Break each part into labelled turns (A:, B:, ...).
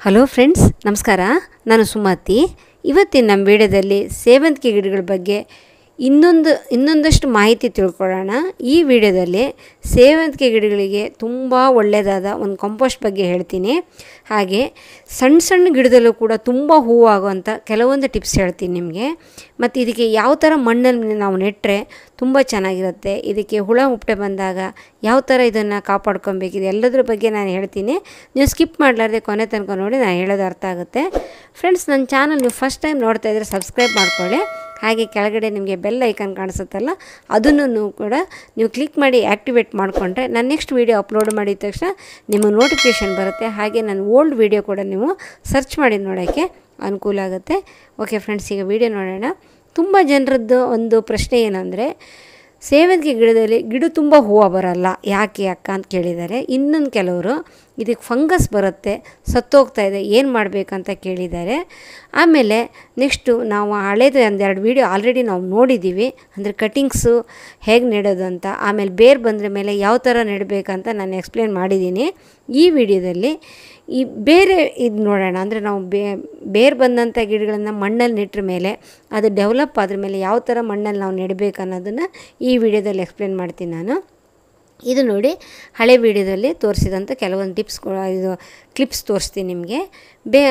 A: Hello friends ನಮಸ್ಕಾರ. ನಾನು ಸುಮತಿ. ಇವತ್ತಿನ ನಮ್ಮ ವಿಡಿಯೋದಲ್ಲಿ ಸೇವಂತಿಗೆ ಗಿಡಗಳ ಬಗ್ಗೆ ಇನ್ನೊಂದು, ಇನ್ನೊಂದಷ್ಟು ಮಾಹಿತಿ ತಿಳ್ಕೊಳ್ಳೋಣ. ಈ ವಿಡಿಯೋದಲ್ಲಿ ಸೇವಂತಿಗೆ ಗಿಡಗಳಿಗೆ ತುಂಬ ಒಳ್ಳೆಯದಾದ ಒಂದು ಕಂಪೋಸ್ಟ್ ಬಗ್ಗೆ ಹೇಳ್ತೀನಿ. ಹಾಗೆ ಸಣ್ಣ ಸಣ್ಣ ಗಿಡದಲ್ಲೂ ಕೂಡ ತುಂಬ ಹೂವಾಗುವಂಥ ಕೆಲವೊಂದು ಟಿಪ್ಸ್ ಹೇಳ್ತೀನಿ ನಿಮಗೆ. ಮತ್ತು ಇದಕ್ಕೆ ಯಾವ ಥರ ಮಣ್ಣಲ್ಲಿ ನಾವು ನೆಟ್ಟರೆ ತುಂಬ ಚೆನ್ನಾಗಿರುತ್ತೆ, ಇದಕ್ಕೆ ಹುಳ ಉಪ್ಪಟೆ ಬಂದಾಗ ಯಾವ ಥರ ಇದನ್ನು ಕಾಪಾಡ್ಕೊಬೇಕಿದೆ ಎಲ್ಲದ್ರ ಬಗ್ಗೆ ನಾನು ಹೇಳ್ತೀನಿ. ನೀವು ಸ್ಕಿಪ್ ಮಾಡಲಾರ್ದೆ ಕೊನೆ ತನಕ ನೋಡಿ, ನಾನು ಹೇಳೋದು ಅರ್ಥ ಆಗುತ್ತೆ. ಫ್ರೆಂಡ್ಸ್ ನನ್ನ ಚಾನಲ್ ನೀವು ಫಸ್ಟ್ ಟೈಮ್ ನೋಡ್ತಾ ಇದ್ದರೆ ಸಬ್ಸ್ಕ್ರೈಬ್ ಮಾಡ್ಕೊಳ್ಳಿ. ಹಾಗೆ ಕೆಳಗಡೆ ನಿಮಗೆ ಬೆಲ್ ಐಕನ್ ಕಾಣಿಸುತ್ತಲ್ಲ, ಅದನ್ನು ಕೂಡ ನೀವು ಕ್ಲಿಕ್ ಮಾಡಿ ಆ್ಯಕ್ಟಿವೇಟ್ ಮಾಡಿಕೊಂಡ್ರೆ ನಾನು ನೆಕ್ಸ್ಟ್ ವೀಡಿಯೋ ಅಪ್ಲೋಡ್ ಮಾಡಿದ ತಕ್ಷಣ ನಿಮಗೆ ನೋಟಿಫಿಕೇಷನ್ ಬರುತ್ತೆ. ಹಾಗೆ ನನ್ನ ಓಲ್ಡ್ ವೀಡಿಯೋ ಕೂಡ ನೀವು ಸರ್ಚ್ ಮಾಡಿ ನೋಡೋಕ್ಕೆ ಅನುಕೂಲ ಆಗುತ್ತೆ. ಓಕೆ ಫ್ರೆಂಡ್ಸ್ ಈಗ ವೀಡಿಯೋ ನೋಡೋಣ. ತುಂಬ ಜನರದ್ದು ಒಂದು ಪ್ರಶ್ನೆ ಏನಂದರೆ ಸೇವಂತಿಗೆ ಗಿಡದಲ್ಲಿ ಗಿಡ ತುಂಬ ಹೂವು ಬರಲ್ಲ. ಯಾಕೆ ಅಕ್ಕ ಅಂತ ಕೇಳಿದ್ದಾರೆ ಇನ್ನೊಂದು ಕೆಲವರು ಇದಕ್ಕೆ ಫಂಗಸ್ ಬರುತ್ತೆ, ಸತ್ತೋಗ್ತಾ ಇದೆ, ಏನು ಮಾಡಬೇಕಂತ ಕೇಳಿದ್ದಾರೆ ಆಮೇಲೆ ನೆಕ್ಸ್ಟು ನಾವು ಹಳೇದು ಒಂದೆರಡು ವೀಡಿಯೋ ಆಲ್ರೆಡಿ ನಾವು ನೋಡಿದ್ದೀವಿ. ಅಂದರೆ ಕಟಿಂಗ್ಸು ಹೇಗೆ ನೆಡೋದು ಅಂತ, ಆಮೇಲೆ ಬೇರು ಬಂದ್ರ ಮೇಲೆ ಯಾವ ಥರ ನೆಡಬೇಕಂತ ನಾನು ಎಕ್ಸ್ಪ್ಲೇನ್ ಮಾಡಿದ್ದೀನಿ. ಈ ವಿಡಿಯೋದಲ್ಲಿ ಈ ಬೇರೆ ಇದು ನೋಡೋಣ. ಅಂದರೆ ನಾವು ಬೇರು ಬಂದಂಥ ಗಿಡಗಳನ್ನು ಮಣ್ಣಲ್ಲಿ ನೆಟ್ಟರ ಮೇಲೆ, ಅದು ಡೆವಲಪ್ ಆದ್ರ ಮೇಲೆ ಯಾವ ಥರ ಮಣ್ಣಲ್ಲಿ ನಾವು ನೆಡಬೇಕು ಅನ್ನೋದನ್ನು ಈ ವಿಡಿಯೋದಲ್ಲಿ ಎಕ್ಸ್ಪ್ಲೇನ್ ಮಾಡ್ತೀನಿ ನಾನು. ಇದು ನೋಡಿ, ಹಳೆ ವಿಡಿಯೋದಲ್ಲಿ ತೋರಿಸಿದಂಥ ಕೆಲವೊಂದು ಟಿಪ್ಸ್ ಇದು ಕ್ಲಿಪ್ಸ್ ತೋರಿಸ್ತೀನಿ ನಿಮಗೆ. ಬೇ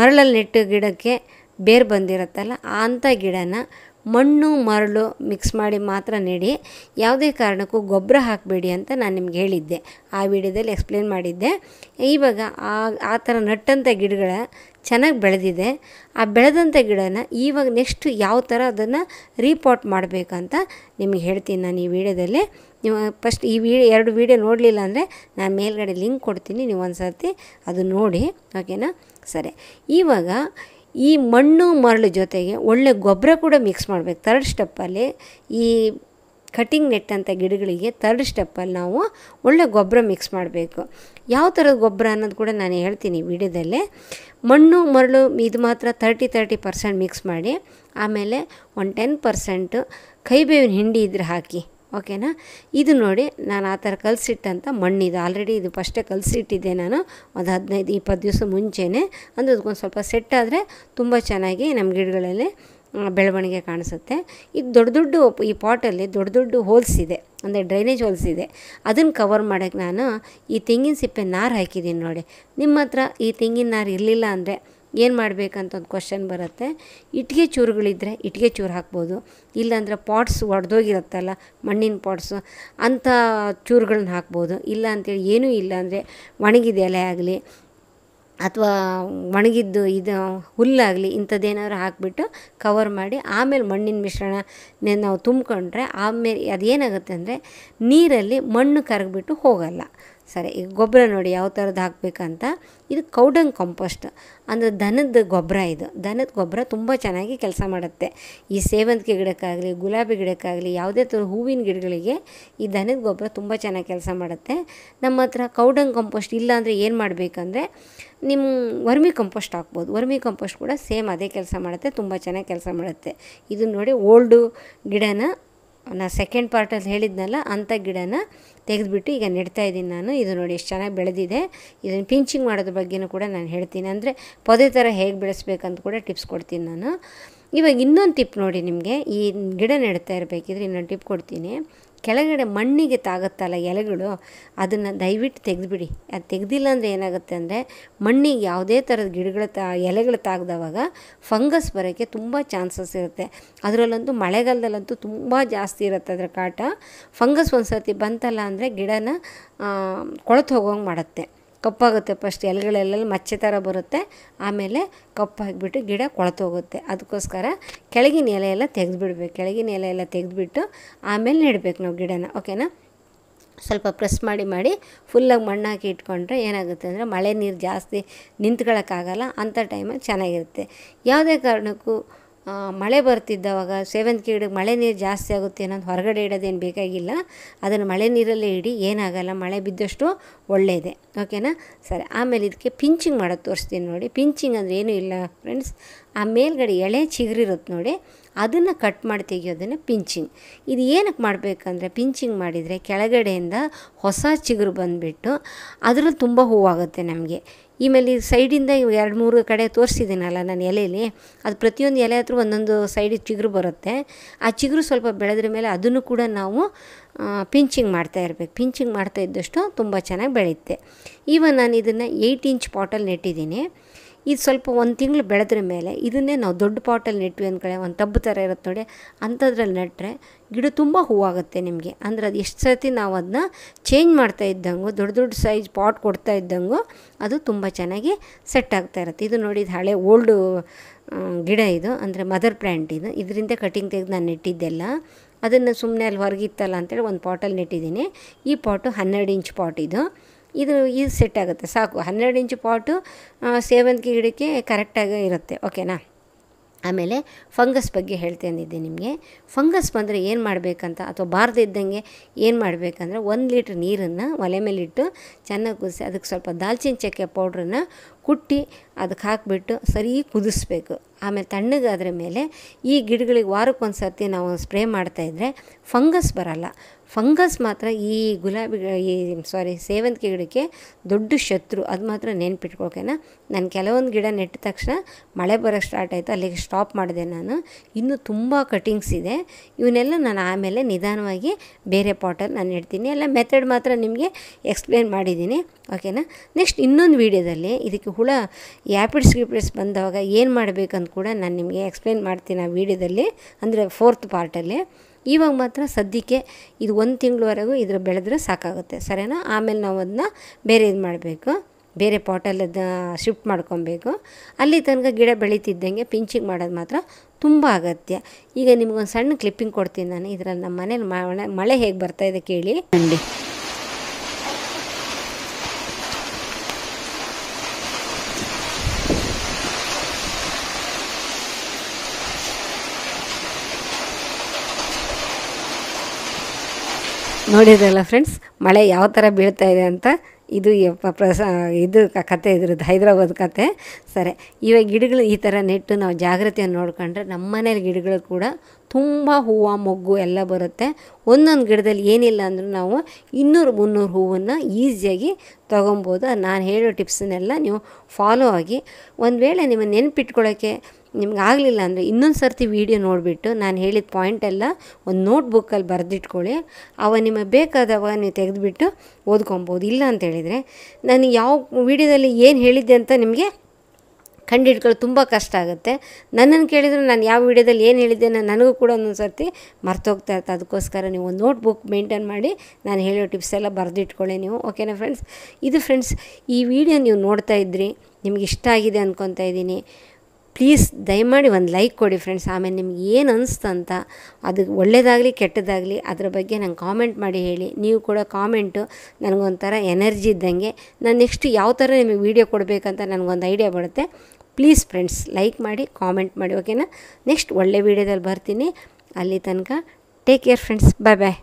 A: ಮರಳಲ್ಲಿ ನೆಟ್ಟ ಗಿಡಕ್ಕೆ ಬೇರು ಬಂದಿರುತ್ತಲ್ಲ ಅಂಥ ಗಿಡನ ಮಣ್ಣು, ಮರಳು ಮಿಕ್ಸ್ ಮಾಡಿ ಮಾತ್ರ ನೆಡಿ. ಯಾವುದೇ ಕಾರಣಕ್ಕೂ ಗೊಬ್ಬರ ಹಾಕಬೇಡಿ ಅಂತ ನಾನು ನಿಮ್ಗೆ ಹೇಳಿದ್ದೆ. ಆ ವಿಡಿಯೋದಲ್ಲಿ ಎಕ್ಸ್ಪ್ಲೇನ್ ಮಾಡಿದ್ದೆ. ಇವಾಗ ಆ ಆ ಥರ ನಟ್ಟಂಥ ಗಿಡಗಳ ಚೆನ್ನಾಗಿ ಬೆಳೆದಿದೆ. ಆ ಬೆಳೆದಂಥ ಗಿಡನ ಇವಾಗ ನೆಕ್ಸ್ಟ್ ಯಾವ ಥರ ಅದನ್ನು ರೀಪಾಟ್ ಮಾಡಬೇಕಂತ ನಿಮಗೆ ಹೇಳ್ತೀನಿ ನಾನು ಈ ವಿಡಿಯೋದಲ್ಲಿ. ನೀವು ಫಸ್ಟ್ ಈ ವಿಡಿಯೋ ಎರಡು ವೀಡಿಯೋ ನೋಡಲಿಲ್ಲ ಅಂದರೆ ನಾನು ಮೇಲ್ಗಡೆ ಲಿಂಕ್ ಕೊಡ್ತೀನಿ. ನೀವು ಒಂದು ಸರ್ತಿ ಅದು ನೋಡಿ. ಓಕೆನಾ ಸರಿ. ಇವಾಗ ಈ ಮಣ್ಣು ಮರಳು ಜೊತೆಗೆ ಒಳ್ಳೆ ಗೊಬ್ಬರ ಕೂಡ ಮಿಕ್ಸ್ ಮಾಡಬೇಕು. ತರ್ಡ್ ಸ್ಟೆಪ್ಪಲ್ಲಿ ಈ ಕಟಿಂಗ್ ನೆಟ್ಟಂಥ ಗಿಡಗಳಿಗೆ ತರ್ಡ್ ಸ್ಟೆಪ್ಪಲ್ಲಿ ನಾವು ಒಳ್ಳೆ ಗೊಬ್ಬರ ಮಿಕ್ಸ್ ಮಾಡಬೇಕು. ಯಾವ ಥರದ ಗೊಬ್ಬರ ಅನ್ನೋದು ಕೂಡ ನಾನು ಹೇಳ್ತೀನಿ ವಿಡಿಯೋದಲ್ಲೇ. ಮಣ್ಣು ಮರಳು ಇದು ಮಾತ್ರ ತರ್ಟಿ ತರ್ಟಿ ಪರ್ಸೆಂಟ್ ಮಿಕ್ಸ್ ಮಾಡಿ, ಆಮೇಲೆ ಒಂದು ಟೆನ್ ಪರ್ಸೆಂಟು ಕೈಬೇವಿನ ಹಿಂಡಿ ಇದ್ರೆ ಹಾಕಿ. ಓಕೆನಾ? ಇದು ನೋಡಿ, ನಾನು ಆ ಥರ ಕಲಸಿಟ್ಟಂಥ ಮಣ್ಣಿದು. ಆಲ್ರೆಡಿ ಇದು ಫಸ್ಟೇ ಕಲಸಿಟ್ಟಿದ್ದೆ ನಾನು. ಒಂದು ಹದಿನೈದು, ಇಪ್ಪತ್ತು ದಿವಸ ಮುಂಚೆನೇ. ಅಂದರೆ ಅದಕ್ಕೊಂದು ಸ್ವಲ್ಪ ಸೆಟ್ ಆದರೆ ತುಂಬ ಚೆನ್ನಾಗಿ ನಮ್ಮ ಗಿಡಗಳಲ್ಲಿ ಬೆಳವಣಿಗೆ ಕಾಣಿಸುತ್ತೆ. ಇದು ದೊಡ್ಡ ದೊಡ್ಡ ಈ ಪಾಟಲ್ಲಿ ದೊಡ್ಡ ದೊಡ್ಡ ಹೋಲ್ಸ್ ಇದೆ. ಅಂದರೆ ಡ್ರೈನೇಜ್ ಹೋಲ್ಸ್ ಇದೆ. ಅದನ್ನು ಕವರ್ ಮಾಡೋಕ್ಕೆ ನಾನು ಈ ತೆಂಗಿನ ಸಿಪ್ಪೆ ನಾರು ಹಾಕಿದ್ದೀನಿ ನೋಡಿ. ನಿಮ್ಮ ಹತ್ರ ಈ ತೆಂಗಿನ ನಾರು ಇರಲಿಲ್ಲ ಅಂದರೆ ಏನು ಮಾಡಬೇಕಂತ ಒಂದು ಕ್ವಶನ್ ಬರುತ್ತೆ. ಇಟ್ಟಿಗೆ ಚೂರುಗಳಿದ್ದರೆ ಇಟ್ಟಿಗೆ ಚೂರು ಹಾಕ್ಬೋದು. ಇಲ್ಲಾಂದರೆ ಪಾಟ್ಸ್ ಒಡೆದೋಗಿರುತ್ತಲ್ಲ, ಮಣ್ಣಿನ ಪಾಟ್ಸು ಅಂಥ ಚೂರುಗಳನ್ನ ಹಾಕ್ಬೋದು. ಇಲ್ಲ ಅಂಥೇಳಿ ಏನೂ ಇಲ್ಲ ಅಂದರೆ ಒಣಗಿದ ಎಲೆ ಆಗಲಿ ಅಥವಾ ಒಣಗಿದ್ದು ಇದು ಹುಲ್ಲಾಗಲಿ ಇಂಥದ್ದೇನಾದ್ರು ಹಾಕಿಬಿಟ್ಟು ಕವರ್ ಮಾಡಿ ಆಮೇಲೆ ಮಣ್ಣಿನ ಮಿಶ್ರಣ ನಾವು ತುಂಬ್ಕೊಂಡ್ರೆ ಆಮೇಲೆ ಅದೇನಾಗುತ್ತೆ ಅಂದರೆ ನೀರಲ್ಲಿ ಮಣ್ಣು ಕರಗಿಬಿಟ್ಟು ಹೋಗಲ್ಲ. ಸರಿ, ಈಗ ಗೊಬ್ಬರ ನೋಡಿ ಯಾವ ಥರದ್ದು ಹಾಕಬೇಕಂತ. ಇದು ಕೌಡಂಗ್ ಕಾಂಪೋಸ್ಟ್ ಅಂದರೆ ದನದ ಗೊಬ್ಬರ ಇದು. ದನದ ಗೊಬ್ಬರ ತುಂಬ ಚೆನ್ನಾಗಿ ಕೆಲಸ ಮಾಡುತ್ತೆ. ಈ ಸೇವಂತಿಗೆ ಗಿಡಕ್ಕಾಗಲಿ, ಗುಲಾಬಿ ಗಿಡಕ್ಕಾಗಲಿ, ಯಾವುದೇ ಥರ ಹೂವಿನ ಗಿಡಗಳಿಗೆ ಈ ದನದ ಗೊಬ್ಬರ ತುಂಬ ಚೆನ್ನಾಗಿ ಕೆಲಸ ಮಾಡುತ್ತೆ. ನಮ್ಮ ಹತ್ರ ಕೌಡಂಗ್ ಕಂಪೋಸ್ಟ್ ಇಲ್ಲ ಅಂದರೆ ಏನು ಮಾಡಬೇಕಂದ್ರೆ ನಿಮ್ಮ ವರ್ಮಿ ಕಂಪೋಸ್ಟ್ ಹಾಕ್ಬೋದು. ವರ್ಮಿ ಕಂಪೋಸ್ಟ್ ಕೂಡ ಸೇಮ್ ಅದೇ ಕೆಲಸ ಮಾಡುತ್ತೆ, ತುಂಬ ಚೆನ್ನಾಗಿ ಕೆಲಸ ಮಾಡುತ್ತೆ. ಇದು ನೋಡಿ ಓಲ್ಡು ಗಿಡನ ನಾ ಸೆಕೆಂಡ್ ಪಾರ್ಟಲ್ಲಿ ಹೇಳಿದ್ನಲ್ಲ ಅಂಥ ಗಿಡನ ತೆಗೆದುಬಿಟ್ಟು ಈಗ ನೆಡ್ತಾ ಇದ್ದೀನಿ ನಾನು. ಇದು ನೋಡಿ ಎಷ್ಟು ಚೆನ್ನಾಗಿ ಬೆಳೆದಿದೆ. ಇದನ್ನು ಪಿಂಚಿಂಗ್ ಮಾಡೋದ್ರ ಬಗ್ಗೆನೂ ಕೂಡ ನಾನು ಹೇಳ್ತೀನಿ. ಅಂದರೆ ಪೊದೆ ಥರ ಹೇಗೆ ಬೆಳೆಸ್ಬೇಕಂತ ಕೂಡ ಟಿಪ್ಸ್ ಕೊಡ್ತೀನಿ ನಾನು. ಇವಾಗ ಇನ್ನೊಂದು ಟಿಪ್ ನೋಡಿ ನಿಮಗೆ. ಈ ಗಿಡ ನೆಡ್ತಾ ಇರಬೇಕಿದ್ರೆ ಇನ್ನೊಂದು ಟಿಪ್ ಕೊಡ್ತೀನಿ. ಕೆಳಗಡೆ ಮಣ್ಣಿಗೆ ತಾಗುತ್ತಲ್ಲ ಎಲೆಗಳು, ಅದನ್ನು ದಯವಿಟ್ಟು ತೆಗೆದುಬಿಡಿ. ಅದು ತೆಗೆದಿಲ್ಲ ಅಂದರೆ ಏನಾಗುತ್ತೆ ಅಂದರೆ ಮಣ್ಣಿಗೆ ಯಾವುದೇ ಥರದ ಗಿಡಗಳ ತಾ, ಎಲೆಗಳು ತಾಗ್ದವಾಗ ಫಂಗಸ್ ಬರೋಕ್ಕೆ ತುಂಬ ಚಾನ್ಸಸ್ ಇರುತ್ತೆ. ಅದರಲ್ಲಂತೂ ಮಳೆಗಾಲದಲ್ಲಂತೂ ತುಂಬ ಜಾಸ್ತಿ ಇರುತ್ತೆ ಅದರ ಕಾಟ. ಫಂಗಸ್ ಒಂದು ಸರ್ತಿ ಬಂತಲ್ಲ ಅಂದರೆ ಗಿಡನ ಕೊಳತು ಹೋಗೋಂಗೆ ಮಾಡುತ್ತೆ. ಕಪ್ಪಾಗುತ್ತೆ ಫಸ್ಟ್ ಎಲೆಗಳೆಲ್ಲ ಮಚ್ಚೆ ಥರ ಬರುತ್ತೆ. ಆಮೇಲೆ ಕಪ್ಪಾಗಿಬಿಟ್ಟು ಗಿಡ ಕೊಳತೋಗುತ್ತೆ ಅದಕ್ಕೋಸ್ಕರ ಕೆಳಗಿನ ಎಲೆಯೆಲ್ಲ ತೆಗೆದುಬಿಡ್ಬೇಕು. ಕೆಳಗಿನ ಎಲೆಯೆಲ್ಲ ತೆಗೆದುಬಿಟ್ಟು ಆಮೇಲೆ ನೆಡಬೇಕು ನಾವು ಗಿಡನ ಓಕೆನಾ ಸ್ವಲ್ಪ ಪ್ರೆಸ್ ಮಾಡಿ ಮಾಡಿ ಫುಲ್ಲಾಗಿ ಮಣ್ಣು ಹಾಕಿ ಇಟ್ಕೊಂಡ್ರೆ ಏನಾಗುತ್ತೆ ಅಂದರೆ ಮಳೆ ನೀರು ಜಾಸ್ತಿ ನಿಂತ್ಕೊಳ್ಳೋಕ್ಕಾಗಲ್ಲ ಅಂಥ ಟೈಮಲ್ಲಿ ಚೆನ್ನಾಗಿರುತ್ತೆ. ಯಾವುದೇ ಕಾರಣಕ್ಕೂ ಮಳೆ ಬರ್ತಿದ್ದವಾಗ ಸೇವಂತಿಗೆ ಗಿಡಕ್ಕೆ ಮಳೆ ನೀರು ಜಾಸ್ತಿ ಆಗುತ್ತೆ ಅನ್ನೋದು ಹೊರಗಡೆ ಇಡೋದೇನು ಬೇಕಾಗಿಲ್ಲ. ಅದನ್ನು ಮಳೆ ನೀರಲ್ಲೇ ಇಡಿ, ಏನಾಗಲ್ಲ, ಮಳೆ ಬಿದ್ದಷ್ಟು ಒಳ್ಳೆಯದೆ ಓಕೆನಾ? ಸರಿ, ಆಮೇಲೆ ಇದಕ್ಕೆ ಪಿಂಚಿಂಗ್ ಮಾಡೋದು ತೋರಿಸ್ತೀನಿ ನೋಡಿ. ಪಿಂಚಿಂಗ್ ಅಂದರೆ ಏನೂ ಇಲ್ಲ ಫ್ರೆಂಡ್ಸ್ ಆ ಮೇಲ್ಗಡೆ ಎಳೆ ಚಿಗುರಿರುತ್ತೆ ನೋಡಿ. ಅದನ್ನು ಕಟ್ ಮಾಡಿ ತೆಗಿಯೋದನ್ನು ಪಿಂಚಿಂಗ್. ಇದು ಏನಕ್ಕೆ ಮಾಡಬೇಕಂದ್ರೆ ಪಿಂಚಿಂಗ್ ಮಾಡಿದರೆ ಕೆಳಗಡೆಯಿಂದ ಹೊಸ ಚಿಗುರು ಬಂದುಬಿಟ್ಟು ಅದರಲ್ಲಿ ತುಂಬ ಹೂವಾಗುತ್ತೆ ನಮಗೆ. ಈ ಮೇಲೆ ಈ ಸೈಡಿಂದ ಎರಡು ಮೂರು ಕಡೆ ತೋರಿಸಿದ್ದೀನಲ್ಲ ನಾನು ಎಲೆಯಲ್ಲಿ ಅದು ಪ್ರತಿಯೊಂದು ಎಲೆ ಹತ್ರ ಒಂದೊಂದು ಸೈಡಿಗೆ ಚಿಗುರು ಬರುತ್ತೆ. ಆ ಚಿಗುರು ಸ್ವಲ್ಪ ಬೆಳೆದ್ರ ಮೇಲೆ ಅದನ್ನು ಕೂಡ ನಾವು ಪಿಂಚಿಂಗ್ ಮಾಡ್ತಾ ಇರಬೇಕು. ಪಿಂಚಿಂಗ್ ಮಾಡ್ತಾ ಇದ್ದಷ್ಟು ತುಂಬ ಚೆನ್ನಾಗಿ ಬೆಳೆಯುತ್ತೆ. ಈವನ್ ನಾನು ಇದನ್ನು ಏಯ್ಟ್ ಇಂಚ್ ಪಾಟಲ್ಲಿ ನೆಟ್ಟಿದ್ದೀನಿ. ಇದು ಸ್ವಲ್ಪ ಒಂದು ತಿಂಗಳು ಬೆಳೆದ್ರ ಮೇಲೆ ಇದನ್ನೇ ನಾವು ದೊಡ್ಡ ಪಾಟಲ್ಲಿ ನೆಟ್ವಿ ಅಂದ್ಕಡೆ ಒಂದು ಟಬ್ ಥರ ಇರುತ್ತೆ ನೋಡಿ. ಅಂಥದ್ರಲ್ಲಿ ನೆಟ್ಟರೆ ಗಿಡ ತುಂಬ ಹೂವಾಗುತ್ತೆ ನಿಮಗೆ. ಅಂದರೆ ಅದು ಎಷ್ಟು ಸರ್ತಿ ನಾವು ಅದನ್ನ ಚೇಂಜ್ ಮಾಡ್ತಾ ಇದ್ದಂಗೂ, ದೊಡ್ಡ ದೊಡ್ಡ ಸೈಜ್ ಪಾಟ್ ಕೊಡ್ತಾ ಇದ್ದಂಗೂ ಅದು ತುಂಬ ಚೆನ್ನಾಗಿ ಸೆಟ್ ಆಗ್ತಾ ಇರುತ್ತೆ. ಇದು ನೋಡಿ ಇದು ಹಳೆ ಓಲ್ಡು ಗಿಡ ಇದು. ಅಂದರೆ ಮದರ್ ಪ್ಲ್ಯಾಂಟ್ ಇದು. ಇದರಿಂದ ಕಟಿಂಗ್ ತೆಗೆದು ನಾನು ನೆಟ್ಟಿದ್ದೆಲ್ಲ. ಅದನ್ನು ಸುಮ್ಮನೆ ಅಲ್ಲಿ ಹೊರಗಿತ್ತಲ್ಲ ಅಂತೇಳಿ ಒಂದು ಪಾಟಲ್ಲಿ ನೆಟ್ಟಿದ್ದೀನಿ. ಈ ಪಾಟು ಹನ್ನೆರಡು ಇಂಚ್ ಪಾಟ್ ಇದು. ಇದು ಇದು ಸೆಟ್ ಆಗುತ್ತೆ, ಸಾಕು. ಹನ್ನೆರಡು ಇಂಚು ಪಾಟು ಸೇವಂತಿಗೆ ಗಿಡಕ್ಕೆ ಕರೆಕ್ಟಾಗಿ ಇರುತ್ತೆ ಓಕೆನಾ ಆಮೇಲೆ ಫಂಗಸ್ ಬಗ್ಗೆ ಹೇಳ್ತೇನಿದ್ದೆ ನಿಮಗೆ. ಫಂಗಸ್ ಬಂದರೆ ಏನು ಮಾಡಬೇಕಂತ, ಅಥವಾ ಬಾರದೇ ಇದ್ದಂಗೆ ಏನು ಮಾಡಬೇಕಂದ್ರೆ ಒಂದು ಲೀಟ್ರ್ ನೀರನ್ನು ಒಲೆ ಮೇಲಿಟ್ಟು ಚೆನ್ನಾಗಿ ಕುದಿಸಿ, ಅದಕ್ಕೆ ಸ್ವಲ್ಪ ದಾಲ್ಚಿನ ಚಕ್ಕೆ ಪೌಡ್ರನ್ನ ಕುಟ್ಟಿ ಅದಕ್ಕೆ ಹಾಕಿಬಿಟ್ಟು ಸರಿ ಕುದಿಸ್ಬೇಕು. ಆಮೇಲೆ ತಣ್ಣಗಾದ್ರ ಮೇಲೆ ಈ ಗಿಡಗಳಿಗೆ ವಾರಕ್ಕೊಂದು ಸರ್ತಿ ನಾವು ಸ್ಪ್ರೇ ಮಾಡ್ತಾಯಿದ್ರೆ ಫಂಗಸ್ ಬರಲ್ಲ. ಫಂಗಸ್ ಮಾತ್ರ ಈ ಗುಲಾಬಿ ಈ ಸಾರಿ ಸೇವಂತಿಗೆ ಗಿಡಕ್ಕೆ ದೊಡ್ಡ ಶತ್ರು. ಅದು ಮಾತ್ರ ನೆನ್ಪಿಟ್ಕೊಳ್ಕೇನ. ನಾನು ಕೆಲವೊಂದು ಗಿಡ ನೆಟ್ಟ ತಕ್ಷಣ ಮಳೆ ಬರೋಕ್ಕೆ ಸ್ಟಾರ್ಟ್ ಆಯಿತು. ಅಲ್ಲಿಗೆ ಸ್ಟಾಪ್ ಮಾಡಿದೆ ನಾನು. ಇನ್ನೂ ತುಂಬ ಕಟಿಂಗ್ಸ್ ಇದೆ. ಇವನ್ನೆಲ್ಲ ನಾನು ಆಮೇಲೆ ನಿಧಾನವಾಗಿ ಬೇರೆ ಪಾಟಲ್ಲಿ ನಾನು ಇಡ್ತೀನಿ ಎಲ್ಲ ಮೆಥಡ್ ಮಾತ್ರ ನಿಮಗೆ ಎಕ್ಸ್ಪ್ಲೇನ್ ಮಾಡಿದ್ದೀನಿ. ಓಕೆನಾ ನೆಕ್ಸ್ಟ್ ಇನ್ನೊಂದು ವೀಡಿಯೋದಲ್ಲಿ ಇದಕ್ಕೆ ಹುಳ ಯಾಪಿಡ್ಸ್ ಗಿಪಿಡ್ಸ್ ಬಂದಾಗ ಏನು ಮಾಡಬೇಕಂತ ಕೂಡ ನಾನು ನಿಮಗೆ ಎಕ್ಸ್ಪ್ಲೇನ್ ಮಾಡ್ತೀನಿ ಆ ವೀಡಿಯೋದಲ್ಲಿ ಅಂದರೆ ಫೋರ್ತ್ ಪಾರ್ಟಲ್ಲಿ ಇವಾಗ ಮಾತ್ರ ಸದ್ಯಕ್ಕೆ ಇದು ಒಂದು ತಿಂಗಳವರೆಗೂ ಇದ್ರ ಬೆಳೆದ್ರೆ ಸಾಕಾಗುತ್ತೆ, ಸರಿನಾ? ಆಮೇಲೆ ನಾವು ಅದನ್ನ ಬೇರೆ ಇದು ಮಾಡಬೇಕು, ಬೇರೆ ಪಾಟಲ್ಲಿ ಶಿಫ್ಟ್ ಮಾಡ್ಕೊಬೇಕು. ಅಲ್ಲಿ ತನಕ ಗಿಡ ಬೆಳೀತಿದ್ದಂಗೆ ಪಿಂಚಿಂಗ್ ಮಾಡೋದು ಮಾತ್ರ ತುಂಬ ಅಗತ್ಯ. ಈಗ ನಿಮ್ಗೊಂದು ಸಣ್ಣ ಕ್ಲಿಪ್ಪಿಂಗ್ ಕೊಡ್ತೀನಿ ನಾನು, ಇದರಲ್ಲಿ ನಮ್ಮ ಮನೇಲಿ ಮಳೆ ಮಳೆ ಹೇಗೆ ಬರ್ತಾಯಿದೆ ಕೇಳಿ. ಅಂಡಿ ನೋಡಿದ್ರಲ್ಲ ಫ್ರೆಂಡ್ಸ್ ಮಳೆ ಯಾವ ಥರ ಬೀಳ್ತಾ ಇದೆ ಅಂತ ಇದು ಪ್ರಸ ಇದು ಕತೆ, ಇದ್ರದ್ದು ಹೈದ್ರಾಬಾದ್ ಕತೆ. ಸರಿ, ಇವಾಗ ಗಿಡಗಳು ಈ ಥರ ನೆಟ್ಟು ನಾವು ಜಾಗ್ರತೆಯನ್ನು ನೋಡ್ಕೊಂಡ್ರೆ ನಮ್ಮ ಮನೇಲಿ ಗಿಡಗಳು ಕೂಡ ತುಂಬ ಹೂವು, ಮೊಗ್ಗು ಎಲ್ಲ ಬರುತ್ತೆ. ಒಂದೊಂದು ಗಿಡದಲ್ಲಿ ಏನಿಲ್ಲ ಅಂದರೂ ನಾವು ಇನ್ನೂರು, ಮುನ್ನೂರು ಹೂವನ್ನು ಈಸಿಯಾಗಿ ತೊಗೊಬೋದು. ನಾನು ಹೇಳೋ ಟಿಪ್ಸನ್ನೆಲ್ಲ ನೀವು ಫಾಲೋ ಆಗಿ. ಒಂದು ವೇಳೆ ನಿಮ್ಮ ನೆನ್ಪಿಟ್ಕೊಳ್ಳೋಕ್ಕೆ ನಿಮ್ಗೆ ಆಗಲಿಲ್ಲ ಅಂದರೆ ಇನ್ನೊಂದು ಸರ್ತಿ ವೀಡಿಯೋ ನೋಡಿಬಿಟ್ಟು ನಾನು ಹೇಳಿದ ಪಾಯಿಂಟ್ ಎಲ್ಲ ಒಂದು ನೋಟ್ ಬುಕ್ಕಲ್ಲಿ ಬರೆದಿಟ್ಕೊಳ್ಳಿ. ಅವ ನಿಮಗೆ ಬೇಕಾದವ ನೀವು ತೆಗೆದುಬಿಟ್ಟು ಓದ್ಕೊಬೋದು. ಇಲ್ಲ ಅಂತ ಹೇಳಿದರೆ ನಾನು ಯಾವ ವೀಡಿಯೋದಲ್ಲಿ ಏನು ಹೇಳಿದ್ದೆ ಅಂತ ನಿಮಗೆ ಕಂಡಿಡ್ಕೊಳ್ಳೋದು ತುಂಬ ಕಷ್ಟ ಆಗುತ್ತೆ. ನನ್ನನ್ನು ಕೇಳಿದರೆ ನಾನು ಯಾವ ವೀಡಿಯೋದಲ್ಲಿ ಏನು ಹೇಳಿದ್ದೇನೆ ನನಗೂ ಕೂಡ ಒಂದೊಂದು ಸರ್ತಿ ಮರ್ತೋಗ್ತಾ ಇರುತ್ತೆ. ಅದಕ್ಕೋಸ್ಕರ ನೀವು ಒಂದು ನೋಟ್ ಬುಕ್ ಮೇಂಟೈನ್ ಮಾಡಿ ನಾನು ಹೇಳೋ ಟಿಪ್ಸ್ ಎಲ್ಲ ಬರೆದಿಟ್ಕೊಳ್ಳಿ ನೀವು. ಓಕೆನಾ ಫ್ರೆಂಡ್ಸ್ ಇದು ಫ್ರೆಂಡ್ಸ್ ಈ ವಿಡಿಯೋ ನೀವು ನೋಡ್ತಾ ಇದ್ರಿ, ನಿಮ್ಗೆ ಇಷ್ಟ ಆಗಿದೆ ಅಂದ್ಕೊತಾ ಇದ್ದೀನಿ. ಪ್ಲೀಸ್ ದಯಮಾಡಿ ಒಂದು ಲೈಕ್ ಕೊಡಿ ಫ್ರೆಂಡ್ಸ್, ಆಮೇಲೆ ನಿಮ್ಗೆ ಏನು ಅಂತ. ಅದು ಒಳ್ಳೆಯದಾಗಲಿ ಕೆಟ್ಟದಾಗಲಿ ಅದ್ರ ಬಗ್ಗೆ ನಂಗೆ ಕಾಮೆಂಟ್ ಮಾಡಿ ಹೇಳಿ. ನೀವು ಕೂಡ ಕಾಮೆಂಟು ನನಗೊಂಥರ ಎನರ್ಜಿ ಇದ್ದಂಗೆ ನಾನು ನೆಕ್ಸ್ಟ್ ಯಾವ ಥರ ನಿಮಗೆ ವೀಡಿಯೋ ಕೊಡಬೇಕಂತ ನನಗೊಂದು ಐಡಿಯಾ ಬರುತ್ತೆ. ಪ್ಲೀಸ್ ಫ್ರೆಂಡ್ಸ್ ಲೈಕ್ ಮಾಡಿ ಕಾಮೆಂಟ್ ಮಾಡಿ ಓಕೆನಾ ನೆಕ್ಸ್ಟ್ ಒಳ್ಳೆ ವೀಡಿಯೋದಲ್ಲಿ ಬರ್ತೀನಿ. ಅಲ್ಲಿ ತನಕ take care friends bye bye